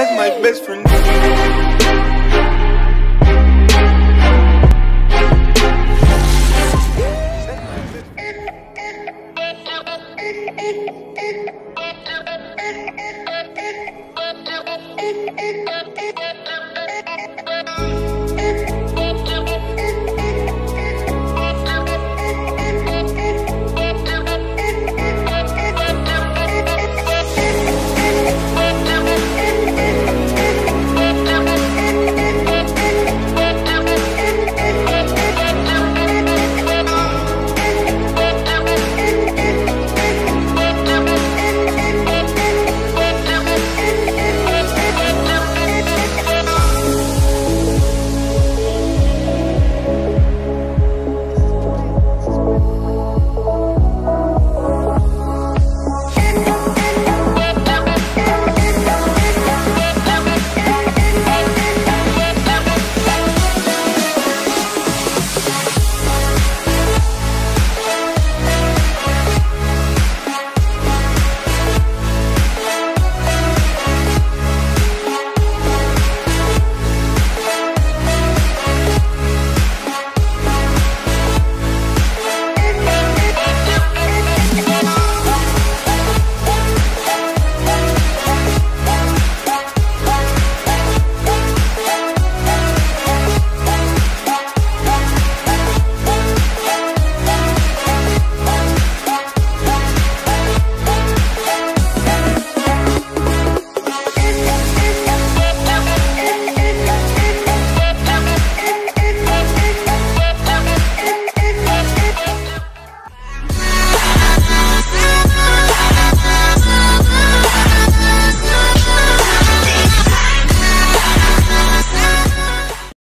That's my best friend.